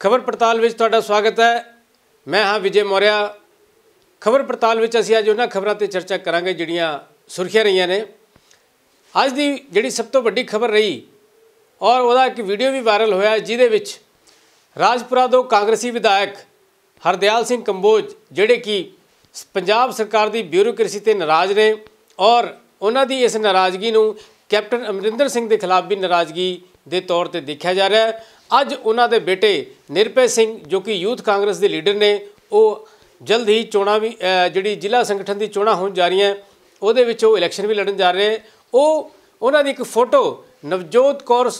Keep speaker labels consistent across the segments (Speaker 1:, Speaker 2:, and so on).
Speaker 1: ਖਬਰ ਪੜਤਾਲ ਵਿੱਚ ਤੁਹਾਡਾ ਸਵਾਗਤ ਹੈ। ਮੈਂ ਹਾਂ ਵਿਜੇ ਮੌਰਿਆ। ਖਬਰ ਪੜਤਾਲ ਵਿੱਚ ਅਸੀਂ ਅੱਜ ਉਹਨਾਂ ਖਬਰਾਂ ਤੇ ਚਰਚਾ ਕਰਾਂਗੇ ਜਿਹੜੀਆਂ ਸੁਰਖੀਆਂ ਰਹੀਆਂ ਨੇ। ਅੱਜ ਦੀ ਜਿਹੜੀ ਸਭ ਤੋਂ ਵੱਡੀ ਖਬਰ ਰਹੀ ਔਰ ਉਹਦਾ ਇੱਕ ਵੀਡੀਓ ਵੀ ਵਾਇਰਲ ਹੋਇਆ ਜਿਹਦੇ ਵਿੱਚ ਰਾਜਪੁਰਾ ਤੋਂ ਕਾਂਗਰਸੀ ਵਿਧਾਇਕ ਹਰਦਿਆਲ ਸਿੰਘ ਕੰਬੋਜ, ਜਿਹੜੇ ਕਿ ਪੰਜਾਬ ਸਰਕਾਰ ਦੀ ਬਿਊਰੋਕ੍ਰੇਸੀ ਤੇ ਨਾਰਾਜ਼ ਨੇ ਔਰ ਉਹਨਾਂ ਦੀ ਇਸ ਨਾਰਾਜ਼ਗੀ ਨੂੰ ਕੈਪਟਨ ਅਮਰਿੰਦਰ ਸਿੰਘ ਦੇ ਖਿਲਾਫ ਵੀ ਨਾਰਾਜ਼ਗੀ ਦੇ ਤੌਰ ਤੇ ਦੇਖਿਆ ਜਾ ਰਿਹਾ ਹੈ। ਅੱਜ ਉਹਨਾਂ ਦੇ ਬੇਟੇ ਨਿਰਪੈ ਸਿੰਘ, ਜੋ ਕਿ ਯੂਥ ਕਾਂਗਰਸ ਦੇ ਲੀਡਰ ਨੇ, ਉਹ ਜਲਦ ਹੀ ਚੋਣਾਂ ਵੀ ਜਿਹੜੀ ਜ਼ਿਲ੍ਹਾ ਸੰਗਠਨ ਦੀ ਚੋਣਾਂ ਹੋਣ ਜਾ ਰਹੀਆਂ ਉਹਦੇ ਵਿੱਚ ਉਹ ਇਲੈਕਸ਼ਨ ਵੀ ਲੜਨ ਜਾ ਰਹੇ ਉਹ, ਉਹਨਾਂ ਦੀ ਇੱਕ ਫੋਟੋ ਨਵਜੋਤ ਕੌਰ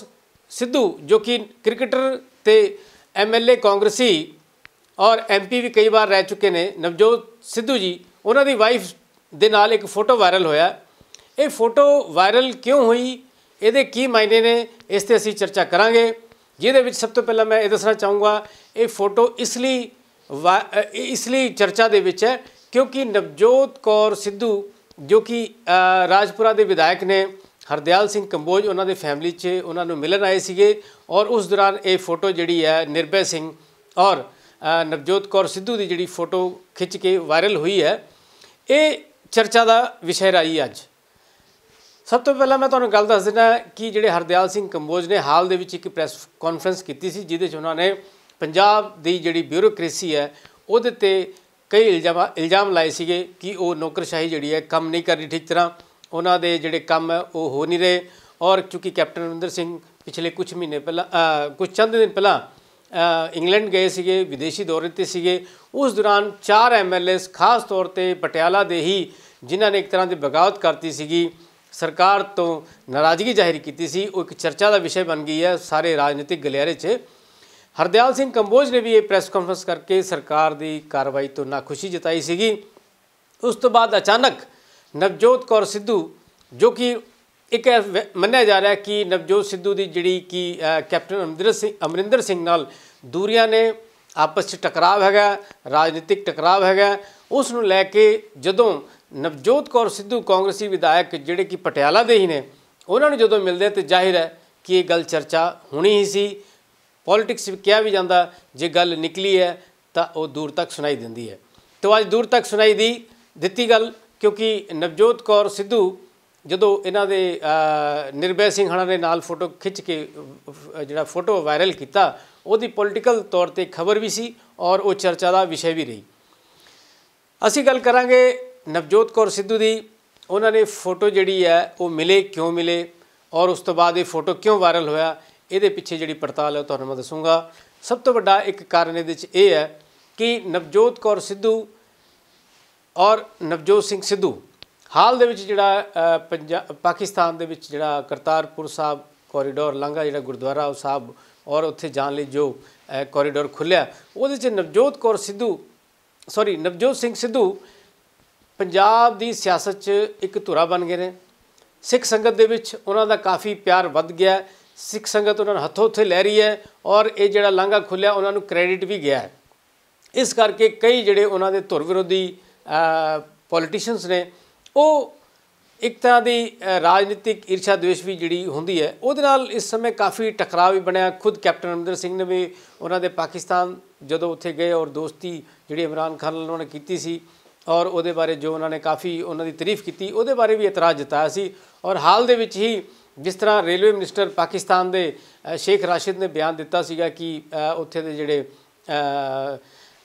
Speaker 1: ਸਿੱਧੂ, ਜੋ ਕਿ ਕ੍ਰਿਕਟਰ ਤੇ ਐਮਐਲਏ ਕਾਂਗਰਸੀ ਔਰ ਐਮਪੀ ਵੀ ਕਈ ਵਾਰ ਰਹਿ ਚੁੱਕੇ ਨੇ, ਨਵਜੋਤ ਸਿੱਧੂ ਜੀ, ਉਹਨਾਂ ਦੀ ਵਾਈਫ ਦੇ ਨਾਲ ਇੱਕ ਫੋਟੋ ਵਾਇਰਲ ਹੋਇਆ ਇਹ ਫੋਟੋ ਵਾਇਰਲ ਕਿਉਂ ਹੋਈ? ਇਹਦੇ ਕੀ ਮਾਇਨੇ ਨੇ, ਇਸ ਤੇ ਅਸੀਂ ਚਰਚਾ ਕਰਾਂਗੇ। ਜਿਹਦੇ ਵਿੱਚ ਸਭ ਤੋਂ ਪਹਿਲਾਂ ਮੈਂ ਇਹ ਦੱਸਣਾ ਚਾਹੂੰਗਾ, ਇਹ ਫੋਟੋ ਇਸ ਲਈ ਵਾ- ਇਸ ਲਈ ਚਰਚਾ ਦੇ ਵਿੱਚ ਹੈ ਕਿਉਂਕਿ ਨਵਜੋਤ ਕੌਰ ਸਿੱਧੂ, ਜੋ ਕਿ ਰਾਜਪੁਰਾ ਦੇ ਵਿਧਾਇਕ ਨੇ, ਹਰਦਿਆਲ ਸਿੰਘ ਕੰਬੋਜ, ਉਹਨਾਂ ਦੇ ਫੈਮਿਲੀ 'ਚ ਉਹਨਾਂ ਨੂੰ ਮਿਲਣ ਆਏ ਸੀਗੇ ਔਰ ਉਸ ਦੌਰਾਨ ਇਹ ਫੋਟੋ ਜਿਹੜੀ ਹੈ ਨਿਰਭੈ ਸਿੰਘ ਔਰ ਨਵਜੋਤ ਕੌਰ ਸਿੱਧੂ ਦੀ ਜਿਹੜੀ ਫੋਟੋ ਖਿੱਚ ਕੇ ਵਾਇਰਲ ਹੋਈ ਹੈ। ਇਹ ਚਰਚਾ ਦਾ ਵਿਸ਼ਾ ਰਹੀ ਅੱਜ। ਸਭ ਤੋਂ ਪਹਿਲਾਂ ਮੈਂ ਤੁਹਾਨੂੰ ਗੱਲ ਦੱਸ ਦਿੰਦਾ ਕਿ ਜਿਹੜੇ ਹਰਦਿਆਲ ਸਿੰਘ ਕੰਬੋਜ ਨੇ ਹਾਲ ਦੇ ਵਿੱਚ ਇੱਕ ਪ੍ਰੈਸ ਕਾਨਫਰੰਸ ਕੀਤੀ ਸੀ ਜਿਹਦੇ 'ਚ ਉਹਨਾਂ ਨੇ ਪੰਜਾਬ ਦੀ ਜਿਹੜੀ ਬਿਊਰੋਕ੍ਰੇਸੀ ਹੈ ਉਹਦੇ ਤੇ ਕਈ ਇਲਜ਼ਾਮ ਇਲਜ਼ਾਮ ਲਾਏ ਸੀਗੇ ਕਿ ਉਹ ਨੌਕਰਸ਼ਾਹੀ ਜਿਹੜੀ ਹੈ ਕੰਮ ਨਹੀਂ ਕਰ ਰਹੀ ਠੀਕ ਤਰ੍ਹਾਂ। ਉਹਨਾਂ ਦੇ ਜਿਹੜੇ ਕੰਮ ਹੈ ਉਹ ਹੋ ਨਹੀਂ ਰਹੇ। ਔਰ ਕਿਉਂਕਿ ਕੈਪਟਨ ਅਮਰਿੰਦਰ ਸਿੰਘ ਪਿਛਲੇ ਕੁਝ ਮਹੀਨੇ ਪਹਿਲਾਂ ਅ, ਕੁਝ ਚੰਦ ਦਿਨ ਪਹਿਲਾਂ ਇੰਗਲੈਂਡ ਗਏ ਸੀਗੇ ਵਿਦੇਸ਼ੀ ਦੌਰੇ ਤੇ ਸੀਗੇ। ਉਸ ਦੌਰਾਨ ਚਾਰ ਐਮਐਲਏਸ ਖਾਸ ਤੌਰ ਤੇ ਪਟਿਆਲਾ ਦੇ ਹੀ ਜਿਨ੍ਹਾਂ ਨੇ ਇੱਕ ਤਰ੍ਹਾਂ ਦੀ ਬਗਾਵਤ ਕਰਤੀ ਸੀਗੀ। ਸਰਕਾਰ ਤੋਂ ਨਾਰਾਜ਼ਗੀ ਜ਼ਾਹਿਰ ਕੀਤੀ ਸੀ। ਉਹ ਇੱਕ ਚਰਚਾ ਦਾ ਵਿਸ਼ੇ ਬਣ ਗਈ ਹੈ ਸਾਰੇ ਰਾਜਨੀਤਿਕ ਗਲਿਆਰੇ 'ਚ। ਹਰਦਿਆਲ ਸਿੰਘ ਕੰਬੋਜ ਨੇ ਵੀ ਇਹ ਪ੍ਰੈਸ ਕਾਨਫਰੰਸ ਕਰਕੇ ਸਰਕਾਰ ਦੀ ਕਾਰਵਾਈ ਤੋਂ ਨਾਖੁਸ਼ੀ ਜਤਾਈ ਸੀਗੀ। ਉਸ ਤੋਂ ਬਾਅਦ ਅਚਾਨਕ ਨਵਜੋਤ ਕੌਰ ਸਿੱਧੂ, ਜੋ ਕਿ ਇੱਕ ਮੰਨਿਆ ਜਾ ਰਿਹਾ ਕਿ ਨਵਜੋਤ ਸਿੱਧੂ ਦੀ ਜਿਹੜੀ ਕਿ ਕੈਪਟਨ ਅਮਰਿੰਦਰ ਸਿੰਘ ਅਮਰਿੰਦਰ ਸਿੰਘ ਨਾਲ ਦੂਰੀਆਂ ਨੇ, ਆਪਸ 'ਚ ਟਕਰਾਵ ਹੈਗਾ, ਰਾਜਨੀਤਿਕ ਟਕਰਾਵ ਹੈਗਾ, ਉਸ ਨੂੰ ਲੈ ਕੇ ਜਦੋਂ ਨਵਜੋਤ ਕੌਰ ਸਿੱਧੂ ਕਾਂਗਰਸੀ ਵਿਧਾਇਕ ਜਿਹੜੇ ਕਿ ਪਟਿਆਲਾ ਦੇ ਹੀ ਨੇ, ਉਹਨਾਂ ਨੂੰ ਜਦੋਂ ਮਿਲਦੇ ਤੇ ਜ਼ਾਹਿਰ ਹੈ ਕਿ ਇਹ ਗੱਲ ਚਰਚਾ ਹੋਣੀ ਹੀ ਸੀ। ਪੋਲਿਟਿਕਸ ਵਿੱਚ ਕਿਹਾ ਵੀ ਜਾਂਦਾ, ਜੇ ਗੱਲ ਨਿਕਲੀ ਹੈ ਤਾਂ ਉਹ ਦੂਰ ਤੱਕ ਸੁਣਾਈ ਦਿੰਦੀ ਹੈ। ਤੋਂ ਅੱਜ ਦੂਰ ਤੱਕ ਸੁਣਾਈ ਦੀ ਦਿੱਤੀ ਗੱਲ, ਕਿਉਂਕਿ ਨਵਜੋਤ ਕੌਰ ਸਿੱਧੂ ਜਦੋਂ ਇਹਨਾਂ ਦੇ ਨਿਰਭੈ ਸਿੰਘ ਹਣਾ ਦੇ ਨਾਲ ਫੋਟੋ ਖਿੱਚ ਕੇ ਜਿਹੜਾ ਫੋਟੋ ਵਾਇਰਲ ਕੀਤਾ, ਉਹਦੀ ਪੋਲਿਟੀਕਲ ਤੌਰ ਤੇ ਖਬਰ ਵੀ ਸੀ ਔਰ ਉਹ ਚਰਚਾ ਦਾ ਵਿਸ਼ਾ ਵੀ ਰਹੀ। ਅਸੀਂ ਗੱਲ ਕਰਾਂਗੇ ਨਵਜੋਤ ਕੌਰ ਸਿੱਧੂ ਦੀ ਉਹਨਾਂ ਨੇ ਫੋਟੋ ਜਿਹੜੀ ਹੈ ਉਹ ਮਿਲੇ ਕਿਉਂ ਮਿਲੇ ਔਰ ਉਸ ਤੋਂ ਬਾਅਦ ਇਹ ਫੋਟੋ ਕਿਉਂ ਵਾਇਰਲ ਹੋਇਆ ਇਹਦੇ ਪਿੱਛੇ ਜਿਹੜੀ ਪੜਤਾਲ ਹੈ ਉਹ ਤੁਹਾਨੂੰ ਮੈਂ ਦੱਸੂੰਗਾ। ਸਭ ਤੋਂ ਵੱਡਾ ਇੱਕ ਕਾਰਨ ਇਹਦੇ ਵਿੱਚ ਇਹ ਹੈ ਕਿ ਨਵਜੋਤ ਕੌਰ ਸਿੱਧੂ ਔਰ ਨਵਜੋਤ ਸਿੰਘ ਸਿੱਧੂ ਹਾਲ ਦੇ ਵਿੱਚ ਜਿਹੜਾ ਅ, ਪਾਕਿਸਤਾਨ ਦੇ ਵਿੱਚ ਜਿਹੜਾ ਕਰਤਾਰਪੁਰ ਸਾਹਿਬ ਕੋਰੀਡੋਰ ਲੰਘਾ ਜਿਹੜਾ ਗੁਰਦੁਆਰਾ ਉਹ ਸਾਹਿਬ ਔਰ ਉੱਥੇ ਜਾਣ ਲਈ ਜੋ ਕੋਰੀਡੋਰ ਖੁੱਲਿਆ ਉਹਦੇ 'ਚ ਨਵਜੋਤ ਕੌਰ ਸਿੱਧੂ ਸੌਰੀ ਨਵਜੋਤ ਸਿੰਘ ਸਿੱਧੂ ਪੰਜਾਬ ਦੀ ਸਿਆਸਤ 'ਚ ਇੱਕ ਧੁਰਾ ਬਣ ਗਏ ਨੇ। ਸਿੱਖ ਸੰਗਤ ਦੇ ਵਿੱਚ ਉਹਨਾਂ ਦਾ ਕਾਫੀ ਪਿਆਰ ਵੱਧ ਗਿਆ ਸਿੱਖ ਸੰਗਤ ਉਹਨਾਂ ਨੂੰ ਹੱਥੋਂ ਹੱਥੇ ਲੈ ਰਹੀ ਹੈ ਔਰ ਇਹ ਜਿਹੜਾ ਲਾਂਘਾ ਖੁੱਲਿਆ ਉਹਨਾਂ ਨੂੰ ਕ੍ਰੈਡਿਟ ਵੀ ਗਿਆ ਹੈ। ਇਸ ਕਰਕੇ ਕਈ ਜਿਹੜੇ ਉਹਨਾਂ ਦੇ ਧੁਰ ਵਿਰੋਧੀ ਪੋਲੀਟੀਸ਼ੀਅਨਸ ਨੇ, ਉਹ ਇੱਕ ਤਰ੍ਹਾਂ ਦੀ ਰਾਜਨੀਤਿਕ ਈਰਸ਼ਾ ਦਵੇਸ਼ ਵੀ ਜਿਹੜੀ ਹੁੰਦੀ ਹੈ, ਉਹਦੇ ਨਾਲ ਇਸ ਸਮੇਂ ਕਾਫੀ ਟਕਰਾਅ ਵੀ ਬਣਿਆ। ਖੁਦ ਕੈਪਟਨ ਅਮਰਿੰਦਰ ਸਿੰਘ ਨੇ ਵੀ ਉਹਨਾਂ ਦੇ ਪਾਕਿਸਤਾਨ ਜਦੋਂ ਉੱਥੇ ਗਏ ਔਰ ਦੋਸਤੀ ਜਿਹੜੀ ਇਮਰਾਨ ਖਾਨ ਨਾਲ ਉਹਨਾਂ ਨੇ ਕੀਤੀ ਸੀ ਔਰ ਉਹਦੇ ਬਾਰੇ ਜੋ ਉਹਨਾਂ ਨੇ ਕਾਫੀ ਉਹਨਾਂ ਦੀ ਤਾਰੀਫ ਕੀਤੀ, ਉਹਦੇ ਬਾਰੇ ਵੀ ਇਤਰਾਜ਼ ਜਤਾਇਆ ਸੀ। ਔਰ ਹਾਲ ਦੇ ਵਿੱਚ ਹੀ ਜਿਸ ਤਰ੍ਹਾਂ ਰੇਲਵੇ ਮਿਨਿਸਟਰ ਪਾਕਿਸਤਾਨ ਦੇ ਸ਼ੇਖ ਰਾਸ਼ਿਦ ਨੇ ਬਿਆਨ ਦਿੱਤਾ ਸੀਗਾ ਕਿ ਉੱਥੇ ਦੇ ਜਿਹੜੇ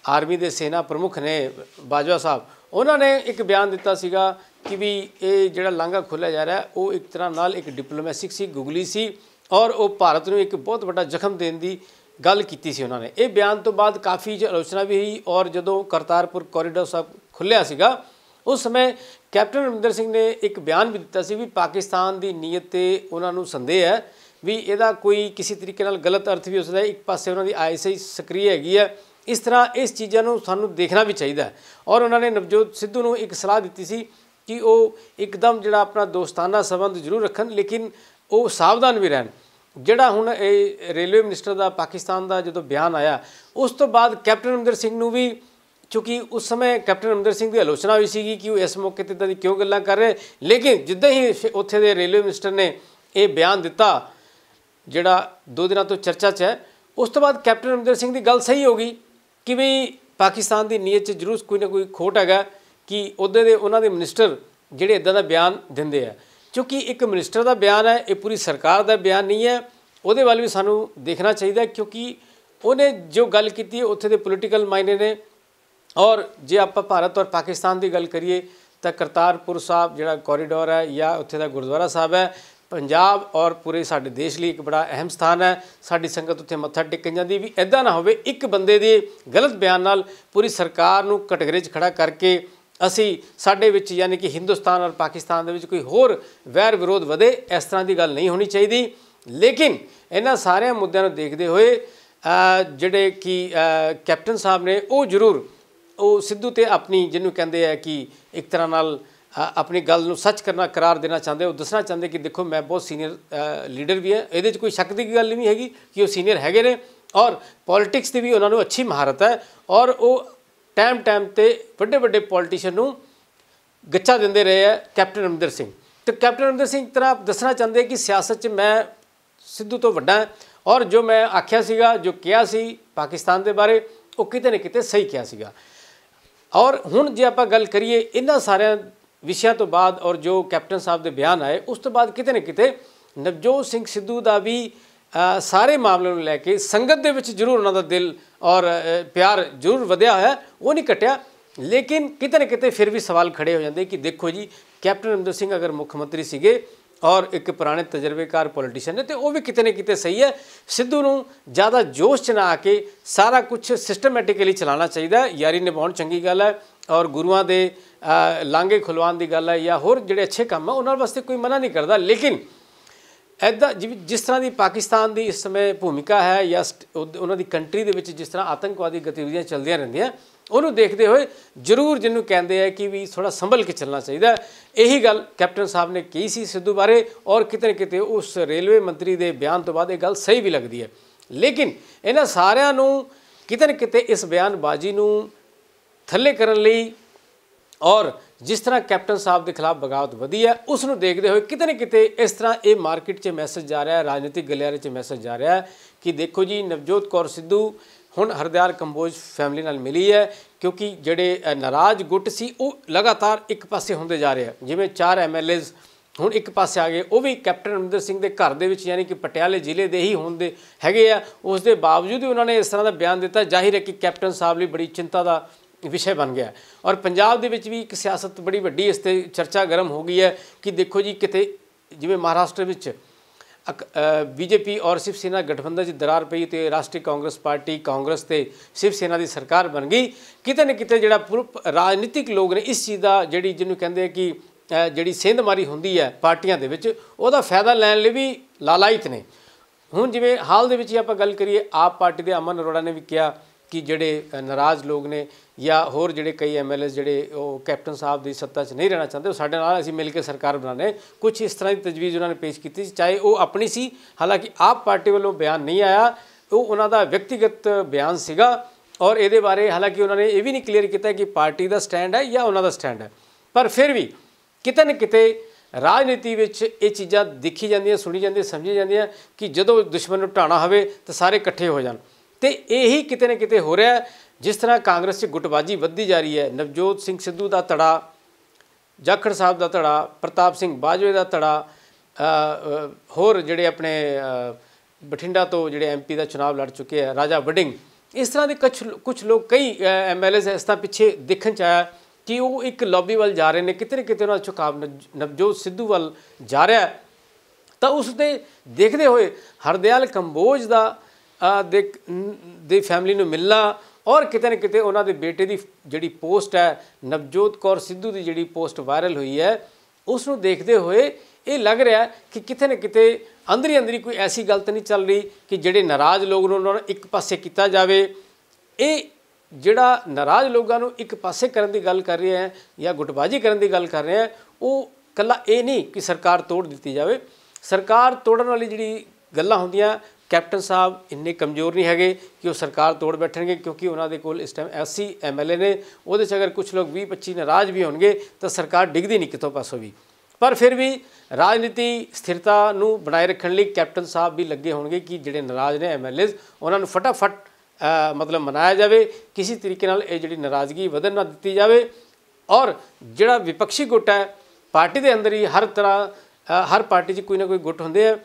Speaker 1: ਆਰਮੀ ਦੇ ਸੈਨਾ ਪ੍ਰਮੁੱਖ ਨੇ ਬਾਜਵਾ ਸਾਹਿਬ, ਉਹਨਾਂ ਨੇ ਇੱਕ ਬਿਆਨ ਦਿੱਤਾ ਸੀਗਾ ਕਿ ਵੀ ਇਹ ਜਿਹੜਾ ਲਾਂਘਾ ਖੋਲ੍ਹਿਆ ਜਾ ਰਿਹਾ, ਉਹ ਇੱਕ ਤਰ੍ਹਾਂ ਨਾਲ ਇੱਕ ਡਿਪਲੋਮੈਸਿਕ ਸੀ, ਗੁਗਲੀ ਸੀ ਔਰ ਉਹ ਭਾਰਤ ਨੂੰ ਇੱਕ ਬਹੁਤ ਵੱਡਾ ਜ਼ਖਮ ਦੇਣ ਦੀ ਗੱਲ ਕੀਤੀ ਸੀ ਉਹਨਾਂ ਨੇ। ਇਹ ਬਿਆਨ ਤੋਂ ਬਾਅਦ ਕਾਫੀ ਆਲੋਚਨਾ ਵੀ ਹੋਈ ਔਰ ਜਦੋਂ ਕਰਤਾਰਪੁਰ ਕੋਰੀਡੋਰ ਸਾਹਿਬ ਖੁੱਲਿਆ ਸੀਗਾ। ਉਸ ਸਮੇਂ ਕੈਪਟਨ ਅਮਰਿੰਦਰ ਸਿੰਘ ਨੇ ਇੱਕ ਬਿਆਨ ਵੀ ਦਿੱਤਾ ਸੀ ਵੀ ਪਾਕਿਸਤਾਨ ਦੀ ਨੀਅਤ ਤੇ ਉਹਨਾਂ ਨੂੰ ਸੰਦੇਹ ਹੈ ਵੀ ਇਹਦਾ ਕੋਈ ਕਿਸੇ ਤਰੀਕੇ ਨਾਲ ਗਲਤ ਅਰਥ ਵੀ ਹੋ ਸਕਦਾ ਇੱਕ ਪਾਸੇ ਉਹਨਾਂ ਦੀ ਆਈਐਸਆਈ ਸਕਰੀय ਹੈਗੀ ਹੈ। ਇਸ ਤਰ੍ਹਾਂ ਇਸ ਚੀਜ਼ਾਂ ਨੂੰ ਸਾਨੂੰ ਦੇਖਣਾ ਵੀ ਚਾਹੀਦਾ ਹੈ। ਔਰ ਉਹਨਾਂ ਨੇ ਨਵਜੋਤ ਸਿੱਧੂ ਨੂੰ ਇੱਕ ਸਲਾਹ ਦਿੱਤੀ ਸੀ ਕਿ ਉਹ ਇੱਕਦਮ ਜਿਹੜਾ ਆਪਣਾ ਦੋਸਤਾਨਾ ਸੰਬੰਧ ਜ਼ਰੂਰ ਰੱਖਣ, ਲੇਕਿਨ ਉਹ ਸਾਵਧਾਨ ਵੀ ਰਹਿਣ। ਜਿਹੜਾ ਹੁਣ ਇਹ ਰੇਲਵੇ ਮਿਨਿਸਟਰ ਦਾ ਪਾਕਿਸਤਾਨ ਦਾ ਜਦੋਂ ਬਿਆਨ ਆਇਆ, ਉਸ ਤੋਂ ਬਾਅਦ ਕੈਪਟਨ ਅਮਰਿੰਦਰ ਸਿੰਘ ਨੂੰ ਵੀ ਕਿਉਂਕਿ ਉਸ ਸਮੇਂ ਕੈਪਟਨ ਅਮਰਿੰਦਰ ਸਿੰਘ ਦੀ ਆਲੋਚਨਾ ਹੋਈ ਸੀਗੀ ਕਿ ਉਹ ਇਸ ਮੌਕੇ ਤੇ ਤਾਂ ਦੀ ਕਿਉਂ ਗੱਲਾਂ ਕਰ ਰਹੇ ਲੇਕਿਨ ਜਿੱਦਾਂ ਹੀ ਉੱਥੇ ਦੇ ਰੇਲਵੇ ਮਿਨਿਸਟਰ ਨੇ ਇਹ ਬਿਆਨ ਦਿੱਤਾ, ਜਿਹੜਾ ਦੋ ਦਿਨਾਂ ਤੋਂ ਚਰਚਾ 'ਚ ਹੈ, ਉਸ ਤੋਂ ਬਾਅਦ ਕੈਪਟਨ ਅਮਰਿੰਦਰ ਸਿੰਘ ਦੀ ਗੱਲ ਸਹੀ ਹੋ ਗਈ ਕਿ ਵੀ ਪਾਕਿਸਤਾਨ ਦੀ ਨੀਅਤ 'ਚ ਜ਼ਰੂਰ ਕੋਈ ਨਾ ਕੋਈ ਖੋਟ ਹੈਗਾ ਕਿ ਉਹਦੇ ਦੇ ਉਹਨਾਂ ਦੇ ਮਿਨਿਸਟਰ ਜਿਹੜੇ ਇਦਾਂ ਦਾ ਬਿਆਨ ਦਿੰਦੇ ਆ। ਕਿਉਂਕਿ ਇੱਕ ਮਿਨਿਸਟਰ ਦਾ ਬਿਆਨ ਹੈ, ਇਹ ਪੂਰੀ ਸਰਕਾਰ ਦਾ ਬਿਆਨ ਨਹੀਂ ਹੈ, ਉਹਦੇ ਵੱਲ ਵੀ ਸਾਨੂੰ ਦੇਖਣਾ ਚਾਹੀਦਾ ਕਿਉਂਕਿ ਉਹਨੇ ਜੋ ਗੱਲ ਕੀਤੀ ਉੱਥੇ ਦੇ ਪੋਲੀਟੀਕਲ ਮਾਇਨੇ ਨੇ ਔਰ ਜੇ ਆਪਾਂ ਭਾਰਤ ਔਰ ਪਾਕਿਸਤਾਨ ਦੀ ਗੱਲ ਕਰੀਏ, ਤਾਂ ਕਰਤਾਰਪੁਰ ਸਾਹਿਬ ਜਿਹੜਾ ਕੋਰੀਡੋਰ ਹੈ ਜਾਂ ਉੱਥੇ ਦਾ ਗੁਰਦੁਆਰਾ ਸਾਹਿਬ ਹੈ, ਪੰਜਾਬ ਔਰ ਪੂਰੇ ਸਾਡੇ ਦੇਸ਼ ਲਈ ਇੱਕ ਬੜਾ ਅਹਿਮ ਸਥਾਨ ਹੈ। ਸਾਡੀ ਸੰਗਤ ਉੱਥੇ ਮੱਥਾ ਟੇਕਣ ਜਾਂਦੀ ਵੀ ਐਦਾਂ ਨਾ ਹੋਵੇ, ਇੱਕ ਬੰਦੇ ਦੇ ਗਲਤ ਬਿਆਨ ਨਾਲ ਪੂਰੀ ਸਰਕਾਰ ਨੂੰ ਕਟਗਰੇ 'ਚ ਖੜਾ ਕਰਕੇ ਅਸੀਂ ਸਾਡੇ ਵਿੱਚ ਯਾਨੀ ਕਿ ਹਿੰਦੁਸਤਾਨ ਔਰ ਪਾਕਿਸਤਾਨ ਦੇ ਵਿੱਚ ਕੋਈ ਹੋਰ ਵੈਰ ਵਿਰੋਧ ਵਧੇ, ਇਸ ਤਰ੍ਹਾਂ ਦੀ ਗੱਲ ਨਹੀਂ ਹੋਣੀ ਚਾਹੀਦੀ। ਲੇਕਿਨ ਇਹਨਾਂ ਸਾਰਿਆਂ ਮੁੱਦਿਆਂ ਨੂੰ ਦੇਖਦੇ ਹੋਏ ਜਿਹੜੇ ਕਿ ਕੈਪਟਨ ਸਾਹਿਬ ਨੇ, ਉਹ ਜ਼ਰੂਰ ਉਹ ਸਿੱਧੂ ਤੇ ਆਪਣੀ ਜਿਹਨੂੰ ਕਹਿੰਦੇ ਆ ਕਿ ਇੱਕ ਤਰ੍ਹਾਂ ਨਾਲ ਆਪਣੀ ਗੱਲ ਨੂੰ ਸੱਚ ਕਰਨਾ, ਕਰਾਰ ਦੇਣਾ ਚਾਹੁੰਦੇ ਉਹ ਦੱਸਣਾ ਚਾਹੁੰਦੇ ਕਿ ਦੇਖੋ ਮੈਂ ਬਹੁਤ ਸੀਨੀਅਰ ਲੀਡਰ ਵੀ ਹਾਂ। ਇਹਦੇ 'ਚ ਕੋਈ ਸ਼ੱਕ ਦੀ ਗੱਲ ਨਹੀਂ ਹੈਗੀ ਕਿ ਉਹ ਸੀਨੀਅਰ ਹੈਗੇ ਨੇ ਔਰ ਪੋਲਿਟਿਕਸ ਦੀ ਵੀ ਉਹਨਾਂ ਨੂੰ ਅੱਛੀ ਮਹਾਰਤ ਹੈ ਔਰ ਉਹ ਟਾਈਮ ਟਾਈਮ ਤੇ ਵੱਡੇ ਵੱਡੇ ਪੋਲਿਟਿਸ਼ੀਅਨ ਨੂੰ ਗੱਚਾ ਦਿੰਦੇ ਰਹੇ ਹੈ ਕੈਪਟਨ ਅਮਰਿੰਦਰ ਸਿੰਘ। ਤੇ ਕੈਪਟਨ ਅਮਰਿੰਦਰ ਸਿੰਘ ਤਰ੍ਹਾਂ ਦੱਸਣਾ ਚਾਹੁੰਦੇ ਕਿ ਸਿਆਸਤ 'ਚ ਮੈਂ ਸਿੱਧੂ ਤੋਂ ਵੱਡਾ ਔਰ ਜੋ ਮੈਂ ਆਖਿਆ ਸੀਗਾ, ਜੋ ਕਿਹਾ ਸੀ ਪਾਕਿਸਤਾਨ ਦੇ ਬਾਰੇ, ਉਹ ਕਿਤੇ ਨਾ ਕਿਤੇ ਸਹੀ ਕਿਹਾ ਸੀਗਾ। ਔਰ ਹੁਣ ਜੇ ਆਪਾਂ ਗੱਲ ਕਰੀਏ ਇਹਨਾਂ ਸਾਰਿਆਂ ਵਿਸ਼ਿਆਂ ਤੋਂ ਬਾਅਦ ਔਰ ਜੋ ਕੈਪਟਨ ਸਾਹਿਬ ਦੇ ਬਿਆਨ ਆਏ, ਉਸ ਤੋਂ ਬਾਅਦ ਕਿਤੇ ਨਾ ਕਿਤੇ ਨਵਜੋਤ ਸਿੰਘ ਸਿੱਧੂ ਦਾ ਵੀ ਸਾਰੇ ਮਾਮਲੇ ਨੂੰ ਲੈ ਕੇ ਸੰਗਤ ਦੇ ਵਿੱਚ ਜ਼ਰੂਰ ਉਹਨਾਂ ਦਾ ਦਿਲ ਔਰ ਪਿਆਰ ਜ਼ਰੂਰ ਵਧਿਆ ਹੋਇਆ, ਉਹ ਨਹੀਂ ਘਟਿਆ। ਲੇਕਿਨ ਕਿਤੇ ਨਾ ਕਿਤੇ ਫਿਰ ਵੀ ਸਵਾਲ ਖੜੇ ਹੋ ਜਾਂਦੇ ਕਿ ਦੇਖੋ ਜੀ, ਕੈਪਟਨ ਅਮਰਿੰਦਰ ਸਿੰਘ ਅਗਰ ਮੁੱਖ ਮੰਤਰੀ ਸੀਗੇ ਔਰ ਇੱਕ ਪੁਰਾਣੇ ਤਜਰਬੇਕਾਰ ਪੋਲੀਟੀਸ਼ੀਅਨ ਨੇ ਤੇ ਉਹ ਵੀ ਕਿਤੇ ਨਾ ਕਿਤੇ ਸਹੀ ਹੈ। ਸਿੱਧੂ ਨੂੰ ਜ਼ਿਆਦਾ ਜੋਸ਼ ਚ ਨਾ ਆ ਕੇ ਸਾਰਾ ਕੁਝ ਸਿਸਟਮੈਟਿਕਲੀ ਚਲਾਉਣਾ ਚਾਹੀਦਾ ਯਾਰੀ ਨਿਭਾਉਣ ਚੰਗੀ ਗੱਲ ਹੈ ਔਰ ਗੁਰੂਆਂ ਦੇ ਲਾਂਗੇ ਖੁਲਵਾਉਣ ਦੀ ਗੱਲ ਹੈ ਜਾਂ ਹੋਰ ਜਿਹੜੇ ਅੱਛੇ ਕੰਮ ਆ ਉਹਨਾਂ ਵਾਸਤੇ ਕੋਈ ਮਨਾ ਨਹੀਂ ਕਰਦਾ। ਲੇਕਿਨ ਐਦਾਂ ਜਿਸ ਤਰ੍ਹਾਂ ਦੀ ਪਾਕਿਸਤਾਨ ਦੀ ਇਸ ਸਮੇਂ ਭੂਮਿਕਾ ਹੈ ਜਾਂ ਉਹਨਾਂ ਦੀ ਕੰਟਰੀ ਦੇ ਵਿੱਚ ਜਿਸ ਤਰ੍ਹਾਂ ਆਤੰਕਵਾਦੀ ਗਤੀਵਿਧੀਆਂ ਚੱਲਦੀਆਂ ਰਹਿੰਦੀਆਂ, ਉਹਨੂੰ ਦੇਖਦੇ ਹੋਏ ਜ਼ਰੂਰ ਜਿਹਨੂੰ ਕਹਿੰਦੇ ਆ ਕਿ ਵੀ ਥੋੜਾ ਸੰਭਲ ਕੇ ਚੱਲਣਾ ਚਾਹੀਦਾ ਇਹੀ ਗੱਲ ਕੈਪਟਨ ਸਾਹਿਬ ਨੇ ਕਹੀ ਸੀ ਸਿੱਧੂ ਬਾਰੇ ਔਰ ਕਿਤੇ ਨਾ ਕਿਤੇ ਉਸ ਰੇਲਵੇ ਮੰਤਰੀ ਦੇ ਬਿਆਨ ਤੋਂ ਬਾਅਦ ਇਹ ਗੱਲ ਸਹੀ ਵੀ ਲੱਗਦੀ ਹੈ। ਲੇਕਿਨ ਇਹਨਾਂ ਸਾਰਿਆਂ ਨੂੰ ਕਿਤੇ ਨਾ ਕਿਤੇ ਇਸ ਬਿਆਨਬਾਜ਼ੀ ਨੂੰ ਥੱਲੇ ਕਰਨ ਲਈ ਔਰ ਜਿਸ ਤਰ੍ਹਾਂ ਕੈਪਟਨ ਸਾਹਿਬ ਦੇ ਖਿਲਾਫ ਬਗਾਵਤ ਵਧੀ ਹੈ, ਉਸ ਨੂੰ ਦੇਖਦੇ ਹੋਏ ਕਿਤੇ ਨਾ ਕਿਤੇ ਇਸ ਤਰ੍ਹਾਂ ਇਹ ਮਾਰਕੀਟ 'ਚ ਮੈਸੇਜ ਜਾ ਰਿਹਾ ਹੈ, ਰਾਜਨੀਤਿਕ ਗਲਿਆਰੇ 'ਚ ਮੈਸੇਜ ਜਾ ਰਿਹਾ ਹੈ ਕਿ ਦੇਖੋ ਜੀ, ਨਵਜੋਤ ਕੌਰ ਸਿੱਧੂ ਹੁਣ ਹਰਦਿਆਲ ਕੰਬੋਜ ਫੈਮਿਲੀ ਨਾਲ ਮਿਲੀ ਹੈ, ਕਿਉਂਕਿ ਜਿਹੜੇ ਨਾਰਾਜ਼ ਗੁੱਟ ਸੀ, ਉਹ ਲਗਾਤਾਰ ਇੱਕ ਪਾਸੇ ਹੁੰਦੇ ਜਾ ਰਹੇ ਆ ਜਿਵੇਂ ਚਾਰ ਐਮਐਲਏਜ਼ ਹੁਣ ਇੱਕ ਪਾਸੇ ਆ ਗਏ, ਉਹ ਵੀ ਕੈਪਟਨ ਅਮਰਿੰਦਰ ਸਿੰਘ ਦੇ ਘਰ ਦੇ ਵਿੱਚ ਯਾਨੀ ਕਿ ਪਟਿਆਲੇ ਜ਼ਿਲ੍ਹੇ ਦੇ ਹੀ ਹੋਣ ਦੇ ਹੈਗੇ ਆ। ਉਸ ਦੇ ਬਾਵਜੂਦ ਵੀ ਉਹਨਾਂ ਨੇ ਇਸ ਤਰ੍ਹਾਂ ਦਾ ਬਿਆਨ ਦਿੱਤਾ, ਜ਼ਾਹਿਰ ਹੈ ਕਿ ਕੈਪਟਨ ਸਾਹਿਬ ਲਈ ਬੜੀ ਚਿੰਤਾ ਦਾ ਵਿਸ਼ੇ ਬਣ ਗਿਆ। ਔਰ ਪੰਜਾਬ ਦੇ ਵਿੱਚ ਵੀ ਇੱਕ ਸਿਆਸਤ ਬੜੀ ਵੱਡੀ ਇਸ ਤੇ ਚਰਚਾ ਗਰਮ ਹੋ ਗਈ ਹੈ ਕਿ ਦੇਖੋ ਜੀ ਕਿਤੇ ਜਿਵੇਂ ਮਹਾਰਾਸ਼ਟਰ ਵਿੱਚ ਬੀਜੇਪੀ ਔਰ ਸ਼ਿਵ ਸੈਨਾ ਗਠਬੰਧਨ 'ਚ ਦਰਾਰ ਪਈ ਤੇ ਰਾਸ਼ਟਰੀ ਕਾਂਗਰਸ ਪਾਰਟੀ ਕਾਂਗਰਸ ਤੇ ਸ਼ਿਵ ਸੈਨਾ ਦੀ ਸਰਕਾਰ ਬਣ ਗਈ। ਕਿਤੇ ਨਾ ਕਿਤੇ ਜਿਹੜਾ ਰਾਜਨੀਤਿਕ ਲੋਕ ਨੇ ਇਸ ਚੀਜ਼ ਦਾ ਜਿਹੜੀ ਜਿਹਨੂੰ ਕਹਿੰਦੇ ਕਿ ਜਿਹੜੀ ਸੇਂਧਮਾਰੀ ਹੁੰਦੀ ਹੈ ਪਾਰਟੀਆਂ ਦੇ ਵਿੱਚ, ਉਹਦਾ ਫਾਇਦਾ ਲੈਣ ਲਈ ਵੀ ਲਾਲਾਇਤ ਨੇ। ਹੁਣ ਜਿਵੇਂ ਹਾਲ ਦੇ ਵਿੱਚ ਹੀ ਆਪਾਂ ਗੱਲ ਕਰੀਏ, ਆਪ ਪਾਰਟੀ ਦੇ ਅਮਨ ਅਰੋੜਾ ਨੇ ਵੀ ਕਿਹਾ ਕਿ ਜਿਹੜੇ ਨਾਰਾਜ਼ ਲੋਕ ਨੇ ਜਾਂ ਹੋਰ ਜਿਹੜੇ ਕਈ ਐਮਐਲਏ ਜਿਹੜੇ ਉਹ ਕੈਪਟਨ ਸਾਹਿਬ ਦੀ ਸੱਤਾ 'ਚ ਨਹੀਂ ਰਹਿਣਾ ਚਾਹੁੰਦੇ, ਉਹ ਸਾਡੇ ਨਾਲ ਅਸੀਂ ਮਿਲ ਕੇ ਸਰਕਾਰ ਬਣਾਣੇ ਕੁਝ ਇਸ ਤਰ੍ਹਾਂ ਦੀ ਤਜਵੀਜ਼ ਉਹਨਾਂ ਨੇ ਪੇਸ਼ ਕੀਤੀ ਚਾਹੇ ਉਹ ਆਪਣੀ ਸੀ, ਹਾਲਾਂਕਿ ਆਪ ਪਾਰਟੀ ਵੱਲੋਂ ਬਿਆਨ ਨਹੀਂ ਆਇਆ, ਉਹ ਉਹਨਾਂ ਦਾ ਵਿਅਕਤੀਗਤ ਬਿਆਨ ਸੀਗਾ ਔਰ ਇਹਦੇ ਬਾਰੇ ਹਾਲਾਂਕਿ ਉਹਨਾਂ ਨੇ ਇਹ ਵੀ ਨਹੀਂ ਕਲੀਅਰ ਕੀਤਾ ਕਿ ਪਾਰਟੀ ਦਾ ਸਟੈਂਡ ਹੈ ਜਾਂ ਉਹਨਾਂ ਦਾ ਸਟੈਂਡ ਹੈ। ਪਰ ਫਿਰ ਵੀ ਕਿਤੇ ਨਾ ਕਿਤੇ ਰਾਜਨੀਤੀ ਵਿੱਚ ਇਹ ਚੀਜ਼ਾਂ ਦੇਖੀ ਜਾਂਦੀਆਂ, ਸੁਣੀ ਜਾਂਦੀਆਂ ਸਮਝੀ ਜਾਂਦੀਆਂ ਕਿ ਜਦੋਂ ਦੁਸ਼ਮਣ ਨੂੰ ਢਾਣਾ ਹੋਵੇ ਤਾਂ ਸਾਰੇ ਇਕੱਠੇ ਹੋ ਜਾਣ। ਤੇ ਇਹੀ ਕਿਤੇ ਨਾ ਕਿਤੇ ਹੋ ਰਿਹਾ ਜਿਸ ਤਰ੍ਹਾਂ ਕਾਂਗਰਸ 'ਚ ਗੁੱਟਬਾਜੀ ਵੱਧਦੀ ਜਾ ਰਹੀ ਹੈ, ਨਵਜੋਤ ਸਿੰਘ ਸਿੱਧੂ ਦਾ ਧੜਾ, ਜਾਖੜ ਸਾਹਿਬ ਦਾ ਧੜਾ, ਪ੍ਰਤਾਪ ਸਿੰਘ ਬਾਜਵੇ ਦਾ ਧੜਾ ਹੋਰ ਜਿਹੜੇ ਆਪਣੇ ਬਠਿੰਡਾ ਤੋਂ ਜਿਹੜੇ ਐਮਪੀ ਦਾ ਚੋਣ ਲੜ ਚੁੱਕੇ ਆ, ਰਾਜਾ ਵਡਿੰਗ ਇਸ ਤਰ੍ਹਾਂ ਦੇ ਕੁਝ ਕੁਝ ਲੋਕ, ਕਈ ਐਮਐਲਏਸ ਇਸ ਤਰ੍ਹਾਂ ਪਿੱਛੇ ਦੇਖਣ ਚ ਆਇਆ ਕਿ ਉਹ ਇੱਕ ਲੌਬੀ ਵੱਲ ਜਾ ਰਹੇ ਨੇ, ਕਿਤੇ ਨਾ ਕਿਤੇ ਉਹਨਾਂ ਦਾ ਝੁਕਾਵ ਨਵਜੋਤ ਸਿੱਧੂ ਵੱਲ ਜਾ ਰਿਹਾ ਤਾਂ ਉਸ ਦੇ ਦੇਖਦੇ ਹੋਏ ਹਰਦਿਆਲ ਕੰਬੋਜ ਦਾ ਦੇ ਦੇ ਫੈਮਿਲੀ ਨੂੰ ਮਿਲਣਾ ਔਰ ਕਿਤੇ ਨਾ ਕਿਤੇ ਉਹਨਾਂ ਦੇ ਬੇਟੇ ਦੀ ਜਿਹੜੀ ਪੋਸਟ ਹੈ, ਨਵਜੋਤ ਕੌਰ ਸਿੱਧੂ ਦੀ ਜਿਹੜੀ ਪੋਸਟ ਵਾਇਰਲ ਹੋਈ ਹੈ ਉਸ ਨੂੰ ਦੇਖਦੇ ਹੋਏ ਇਹ ਲੱਗ ਰਿਹਾ ਕਿ ਕਿਤੇ ਨਾ ਕਿਤੇ ਅੰਦਰੀ ਅੰਦਰੀ ਕੋਈ ਐਸੀ ਗਲਤ ਨਹੀਂ ਚੱਲ ਰਹੀ ਕਿ ਜਿਹੜੇ ਨਾਰਾਜ਼ ਲੋਕ ਨੂੰ ਉਹਨਾਂ ਨੂੰ ਇੱਕ ਪਾਸੇ ਕੀਤਾ ਜਾਵੇ। ਇਹ ਜਿਹੜਾ ਨਾਰਾਜ਼ ਲੋਕਾਂ ਨੂੰ ਇੱਕ ਪਾਸੇ ਕਰਨ ਦੀ ਗੱਲ ਕਰ ਰਿਹਾ ਹੈ ਜਾਂ ਗੁੱਟਬਾਜੀ ਕਰਨ ਦੀ ਗੱਲ ਕਰ ਰਿਹਾ ਹੈ, ਉਹ ਕੱਲਾ ਇਹ ਨਹੀਂ ਕਿ ਸਰਕਾਰ ਤੋੜ ਦਿੱਤੀ ਜਾਵੇ। ਸਰਕਾਰ ਤੋੜਨ ਵਾਲੀ ਜਿਹੜੀ ਗੱਲਾਂ ਹੁੰਦੀਆਂ ਕੈਪਟਨ ਸਾਹਿਬ ਇੰਨੇ ਕਮਜ਼ੋਰ ਨਹੀਂ ਹੈਗੇ ਕਿ ਉਹ ਸਰਕਾਰ ਤੋੜ ਬੈਠਣਗੇ, ਕਿਉਂਕਿ ਉਹਨਾਂ ਦੇ ਕੋਲ ਇਸ ਟਾਈਮ ਐਸਸੀ ਐਮਐਲਏ ਨੇ, ਉਹਦੇ 'ਚ ਅਗਰ ਕੁਝ ਲੋਕ 20 25 ਨਾਰਾਜ਼ ਵੀ ਹੋਣਗੇ, ਤਾਂ ਸਰਕਾਰ ਡਿੱਗਦੀ ਨਹੀਂ ਕਿਤੋਂ ਪਾਸੋਂ ਵੀ। ਪਰ ਫਿਰ ਵੀ ਰਾਜਨੀਤੀ ਸਥਿਰਤਾ ਨੂੰ ਬਣਾਏ ਰੱਖਣ ਲਈ ਕੈਪਟਨ ਸਾਹਿਬ ਵੀ ਲੱਗੇ ਹੋਣਗੇ ਕਿ ਜਿਹੜੇ ਨਾਰਾਜ਼ ਨੇ ਐਮਐਲਏਜ਼ ਉਹਨਾਂ ਨੂੰ ਫਟਾਫਟ ਮਤਲਬ ਮਨਾਇਆ ਜਾਵੇ, ਕਿਸੇ ਤਰੀਕੇ ਨਾਲ ਇਹ ਜਿਹੜੀ ਨਾਰਾਜ਼ਗੀ ਵਧਣ ਨਾ ਦਿੱਤੀ ਜਾਵੇ। ਔਰ ਜਿਹੜਾ ਵਿਪਕਸ਼ੀ ਗੁੱਟ ਹੈ, ਪਾਰਟੀ ਦੇ ਅੰਦਰ ਹੀ ਹਰ ਤਰ੍ਹਾਂ ਹਰ ਪਾਰਟੀ 'ਚ ਕੋਈ ਨਾ ਕੋਈ ਗੁੱਟ ਹੁੰਦੇ ਆ।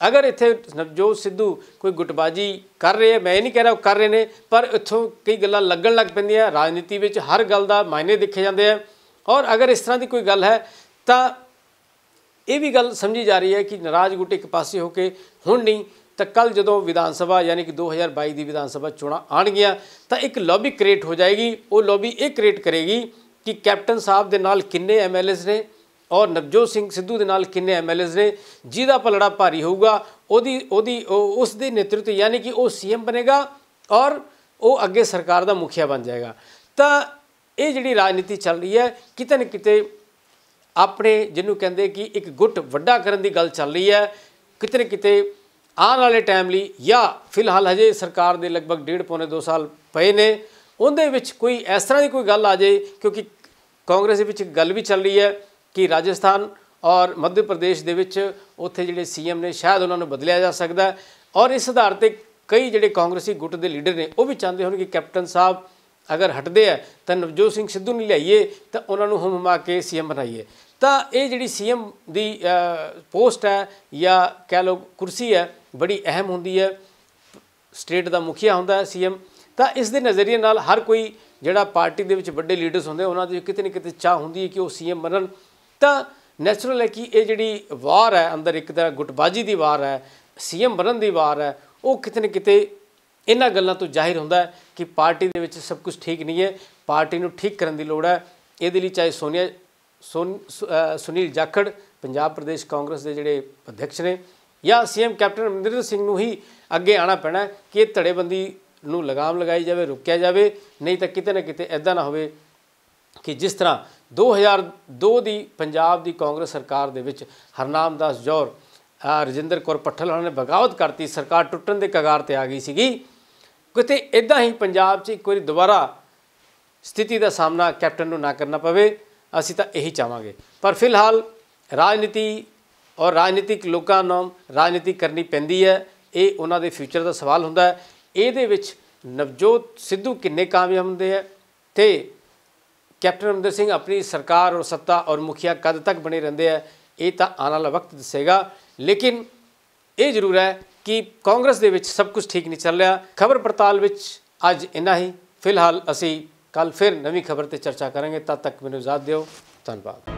Speaker 1: ਅਗਰ ਇੱਥੇ ਨਵਜੋਤ ਸਿੱਧੂ ਕੋਈ ਗੁੱਟਬਾਜੀ ਕਰ ਰਹੇ ਹੈ, ਮੈਂ ਇਹ ਨਹੀਂ ਕਹਿ ਰਿਹਾ ਉਹ ਕਰ ਰਹੇ ਨੇ, ਪਰ ਇੱਥੋਂ ਕਈ ਗੱਲਾਂ ਲੱਗਣ ਲੱਗ ਪੈਂਦੀਆਂ, ਰਾਜਨੀਤੀ ਵਿੱਚ ਹਰ ਗੱਲ ਦਾ ਮਾਇਨੇ ਦੇਖੇ ਜਾਂਦੇ ਆ। ਔਰ ਅਗਰ ਇਸ ਤਰ੍ਹਾਂ ਦੀ ਕੋਈ ਗੱਲ ਹੈ, ਤਾਂ ਇਹ ਵੀ ਗੱਲ ਸਮਝੀ ਜਾ ਰਹੀ ਹੈ ਕਿ ਨਾਰਾਜ਼ ਗੁੱਟ ਇੱਕ ਪਾਸੇ ਹੋ ਕੇ, ਹੁਣ ਨਹੀਂ, ਤਾਂ ਕੱਲ ਜਦੋਂ ਵਿਧਾਨ ਸਭਾ ਯਾਨੀ ਕਿ 2022 ਦੀ ਵਿਧਾਨ ਸਭਾ ਚੋਣਾਂ ਆਣਗੀਆਂ ਤਾਂ ਇੱਕ ਲੌਬੀ ਕ੍ਰੀਏਟ ਹੋ ਜਾਏਗੀ, ਉਹ ਲੌਬੀ ਇਹ ਕ੍ਰੀਏਟ ਕਰੇਗੀ ਕਿ ਕੈਪਟਨ ਸਾਹਿਬ ਦੇ ਨਾਲ ਕਿੰਨੇ ਐਮਐਲਏਜ਼ ਨੇ ਔਰ ਨਵਜੋਤ ਸਿੰਘ ਸਿੱਧੂ ਦੇ ਨਾਲ ਕਿੰਨੇ ਐਮਐਲਏਜ਼ ਨੇ, ਜਿਹਦਾ ਪਲੜਾ ਭਾਰੀ ਹੋਊਗਾ, ਉਹਦੀ ਉਹਦੀ, ਉਹ- ਉਸ ਦੇ ਨੇਤਰਤਵ ਯਾਨੀ ਕਿ ਉਹ ਸੀਐਮ ਬਣੇਗਾ ਔਰ ਉਹ ਅੱਗੇ ਸਰਕਾਰ ਦਾ ਮੁਖੀਆ ਬਣ ਜਾਏਗਾ। ਤਾਂ ਇਹ ਜਿਹੜੀ ਰਾਜਨੀਤੀ ਚੱਲ ਰਹੀ ਹੈ, ਕਿਤੇ ਨਾ ਕਿਤੇ ਆਪਣੇ ਜਿਹਨੂੰ ਕਹਿੰਦੇ ਕਿ ਇੱਕ ਗੁੱਟ ਵੱਡਾ ਕਰਨ ਦੀ ਗੱਲ ਚੱਲ ਰਹੀ ਹੈ, ਕਿਤੇ ਨਾ ਕਿਤੇ ਆਉਣ ਵਾਲੇ ਟਾਈਮ ਲਈ ਜਾਂ ਫਿਲਹਾਲ ਹਜੇ ਸਰਕਾਰ ਦੇ ਲਗਭਗ ਡੇਢ ਪੌਣੇ 2 ਸਾਲ ਪਏ ਨੇ, ਉਹਦੇ ਵਿੱਚ ਕੋਈ ਇਸ ਤਰ੍ਹਾਂ ਦੀ ਕੋਈ ਗੱਲ ਆ ਜਾਏ, ਕਿਉਂਕਿ ਕਾਂਗਰਸ ਦੇ ਵਿੱਚ ਗੱਲ ਵੀ ਚੱਲ ਰਹੀ ਹੈ ਕਿ ਰਾਜਸਥਾਨ ਔਰ ਮੱਧ ਪ੍ਰਦੇਸ਼ ਦੇ ਵਿੱਚ ਉੱਥੇ ਜਿਹੜੇ ਸੀਐਮ ਨੇ, ਸ਼ਾਇਦ ਉਹਨਾਂ ਨੂੰ ਬਦਲਿਆ ਜਾ ਸਕਦਾ ਔਰ ਇਸ ਆਧਾਰ ਤੇ ਕਈ ਜਿਹੜੇ ਕਾਂਗਰਸੀ ਗੁੱਟ ਦੇ ਲੀਡਰ ਨੇ, ਉਹ ਵੀ ਚਾਹੁੰਦੇ ਹੋਣ ਕਿ ਕੈਪਟਨ ਸਾਹਿਬ ਅਗਰ ਹਟਦੇ ਆ, ਤਾਂ ਨਵਜੋਤ ਸਿੰਘ ਸਿੱਧੂ ਨੂੰ ਲਿਆਈਏ, ਤਾਂ ਉਹਨਾਂ ਨੂੰ ਹਮਮਾ ਕੇ ਸੀਐਮ ਬਣਾਈਏ। ਤਾਂ ਇਹ ਜਿਹੜੀ ਸੀਐਮ ਦੀ ਪੋਸਟ ਹੈ ਜਾਂ ਕਹਿ ਲਓ ਕੁਰਸੀ ਹੈ, ਬੜੀ ਅਹਿਮ ਹੁੰਦੀ ਹੈ। ਸਟੇਟ ਦਾ ਮੁਖੀਆ ਹੁੰਦਾ ਹੈ ਸੀਐਮ। ਤਾਂ ਇਸ ਦੇ ਨਜ਼ਰੀਏ ਨਾਲ ਹਰ ਕੋਈ ਜਿਹੜਾ ਪਾਰਟੀ ਦੇ ਵਿੱਚ ਵੱਡੇ ਲੀਡਰਸ ਹੁੰਦੇ ਉਹਨਾਂ ਦੇ ਕਿਤੇ ਨਾ ਕਿਤੇ ਚਾਹ ਹੁੰਦੀ ਹੈ ਕਿ ਉਹ ਸੀਐਮ ਬਣਨ। ਤਾਂ ਨੈਚੁਰਲ ਹੈ ਕਿ ਇਹ ਜਿਹੜੀ ਵਾਰ ਹੈ, ਅੰਦਰ ਇੱਕ ਤਰ੍ਹਾਂ ਗੁੱਟਬਾਜੀ ਦੀ ਵਾਰ ਹੈ, ਸੀਐਮ ਬਣਨ ਦੀ ਵਾਰ ਹੈ, ਉਹ ਕਿਤੇ ਨਾ ਕਿਤੇ ਇਹਨਾਂ ਗੱਲਾਂ ਤੋਂ ਜ਼ਾਹਿਰ ਹੁੰਦਾ ਹੈ ਕਿ ਪਾਰਟੀ ਦੇ ਵਿੱਚ ਸਭ ਕੁਝ ਠੀਕ ਨਹੀਂ ਹੈ। ਪਾਰਟੀ ਨੂੰ ਠੀਕ ਕਰਨ ਦੀ ਲੋੜ ਹੈ। ਇਹਦੇ ਲਈ ਚਾਹੇ ਸੋਨੀਆ, ਸੋਨ ਸੁਨੀਲ ਜਾਖੜ ਪੰਜਾਬ ਪ੍ਰਦੇਸ਼ ਕਾਂਗਰਸ ਦੇ ਜਿਹੜੇ ਅਧਿਕਸ਼ ਨੇ ਜਾਂ ਸੀਐਮ ਕੈਪਟਨ ਅਮਰਿੰਦਰ ਸਿੰਘ ਨੂੰ ਹੀ ਅੱਗੇ ਆਣਾ ਪੈਣਾ ਕਿ ਇਹ ਧੜੇਬੰਦੀ ਨੂੰ ਲਗਾਮ ਲਗਾਈ ਜਾਵੇ, ਰੁਕਿਆ ਜਾਵੇ। ਨਹੀਂ ਤਾਂ ਕਿਤੇ ਨਾ ਕਿਤੇ ਐਦਾਂ ਨਾ ਹੋਵੇ ਕਿ ਜਿਸ ਤਰ੍ਹਾਂ 2002 ਦੀ ਪੰਜਾਬ ਦੀ ਕਾਂਗਰਸ ਸਰਕਾਰ ਦੇ ਵਿੱਚ ਹਰਨਾਮ ਦਾਸ ਜੌਰ ਰਜਿੰਦਰ ਕੌਰ ਪੱਠਲ ਉਹਨਾਂ ਨੇ ਬਗਾਵਤ ਕਰਤੀ। ਸਰਕਾਰ ਟੁੱਟਣ ਦੇ ਕਗਾਰ ਤੇ ਆ ਗਈ ਸੀਗੀ। ਕਿਤੇ ਇਦਾਂ ਹੀ ਪੰਜਾਬ 'ਚ ਇੱਕ ਵਾਰੀ ਦੁਬਾਰਾ ਸਥਿਤੀ ਦਾ ਸਾਹਮਣਾ ਕੈਪਟਨ ਨੂੰ ਨਾ ਕਰਨਾ ਪਵੇ, ਅਸੀਂ ਤਾਂ ਇਹੀ ਚਾਹਾਂਗੇ। ਪਰ ਫਿਲਹਾਲ ਰਾਜਨੀਤੀ ਔਰ ਰਾਜਨੀਤਿਕ ਲੋਕਾਂ ਨੂੰ ਰਾਜਨੀਤੀ ਕਰਨੀ ਪੈਂਦੀ ਹੈ। ਇਹ ਉਹਨਾਂ ਦੇ ਫਿਊਚਰ ਦਾ ਸਵਾਲ ਹੁੰਦਾ ਹੈ। ਇਹਦੇ ਵਿੱਚ ਨਵਜੋਤ ਸਿੱਧੂ ਕਿੰਨੇ ਕਾਮਯਾਬ ਹੁੰਦੇ ਆ ਤੇ ਕੈਪਟਨ ਅਮਰਿੰਦਰ ਸਿੰਘ ਆਪਣੀ ਸਰਕਾਰ ਔਰ ਸੱਤਾ ਔਰ ਮੁਖੀਆ ਕਦ ਤੱਕ ਬਣੇ ਰਹਿੰਦੇ ਆ, ਇਹ ਤਾਂ ਆਉਣ ਵਾਲਾ ਵਕਤ ਦੱਸੇਗਾ। ਲੇਕਿਨ ਇਹ ਜ਼ਰੂਰ ਹੈ ਕਿ ਕਾਂਗਰਸ ਦੇ ਵਿੱਚ ਸਭ ਕੁਝ ਠੀਕ ਨਹੀਂ ਚੱਲ ਰਿਹਾ। ਖਬਰ ਪੜਤਾਲ ਵਿੱਚ ਅੱਜ ਇੰਨਾ ਹੀ। ਫਿਲਹਾਲ ਅਸੀਂ ਕੱਲ ਫਿਰ ਨਵੀਂ ਖਬਰ ਤੇ ਚਰਚਾ ਕਰਾਂਗੇ। ਤਦ ਤੱਕ ਮੈਨੂੰ ਇਜਾਜ਼ਤ ਦਿਓ। ਧੰਨਵਾਦ।